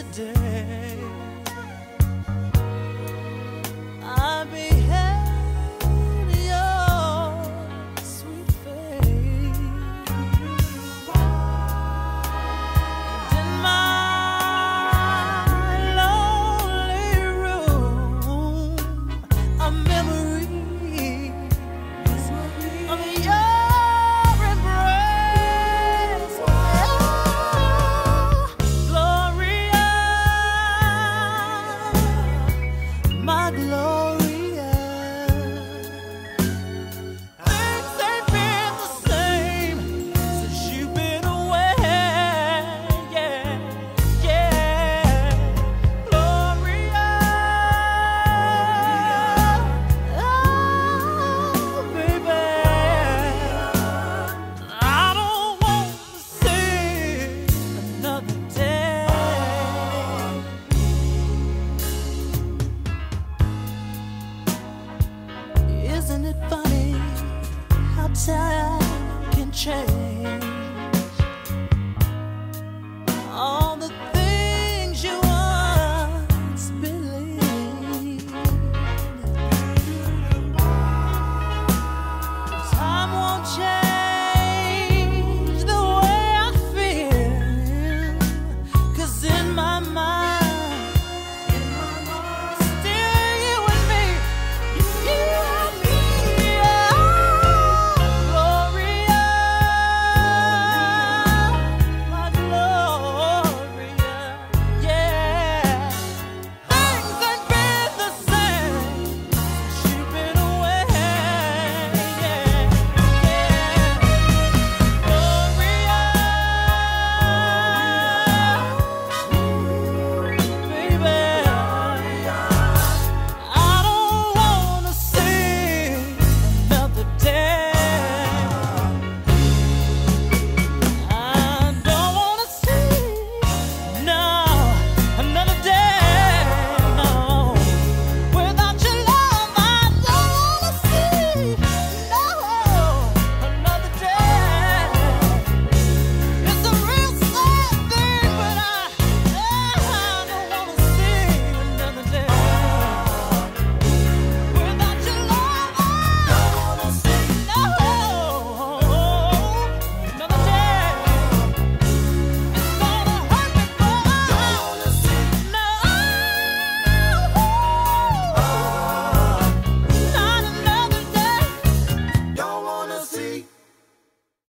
yesterday. change.